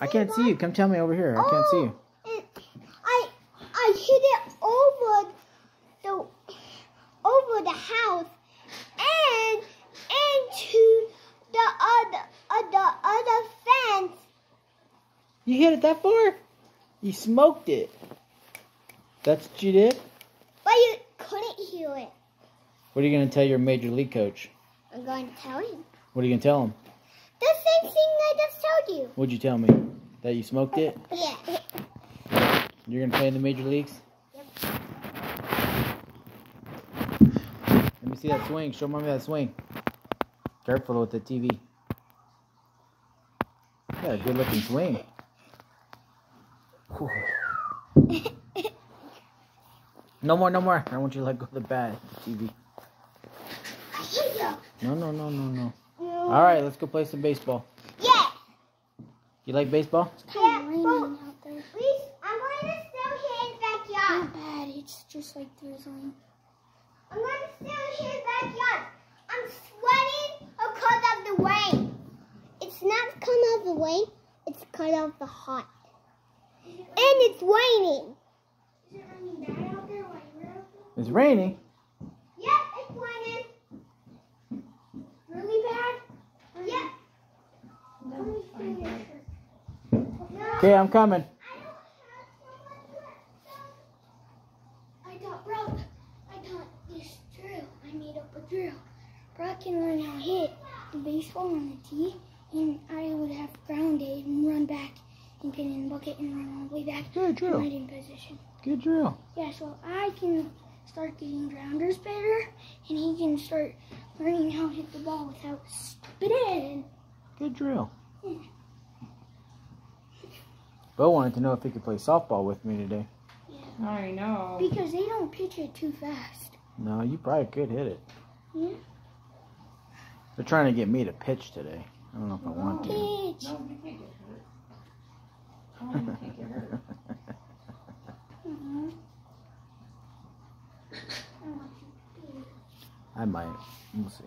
I can't see you. Come tell me over here. I can't see you. Oh, I I hit it over the over the house and into the other uh, the other fence. You hit it that far? You smoked it. That's what you did? But you couldn't hear it. What are you going to tell your major league coach? I'm going to tell you. What are you going to tell him? The same thing I just told you. What'd you tell me? That you smoked it? Yeah. You're going to play in the major leagues? Yep. Let me see that swing. Show mommy that swing. Careful with the TV. A good looking swing. No more, no more. I want you to let go of the bat, TV. I hit you. No, no, no, no, no. All right, let's go play some baseball. Yeah. You like baseball? Yeah. But please, I'm going to still here in the backyard. Not bad. It's just like drizzling. I'm going to still here in the backyard. I'm sweating because of the rain. It's not because of the rain. It's because of the hot. And it's raining. Is it raining bad out there? Like real? It's raining. Yep, it's raining. Really bad? Yep. No. Okay, I'm coming. I got Brock. I taught this drill. I made up a drill. Brock can learn how to hit the baseball on the tee, and I would have grounded and run back and pin in the bucket and run all the way back. Good drill. Right in position. Good drill. Yeah, so I can start getting grounders better, and he can start learning how to hit the ball without spinning. Good drill. Hmm. Bo wanted to know if he could play softball with me today. Yeah. I know. Because they don't pitch it too fast. No, you probably could hit it. Yeah. They're trying to get me to pitch today. I don't know if I want to. Pitch. No, you can't get hurt. Oh, you can't get hurt. Mhm. I might. We'll see.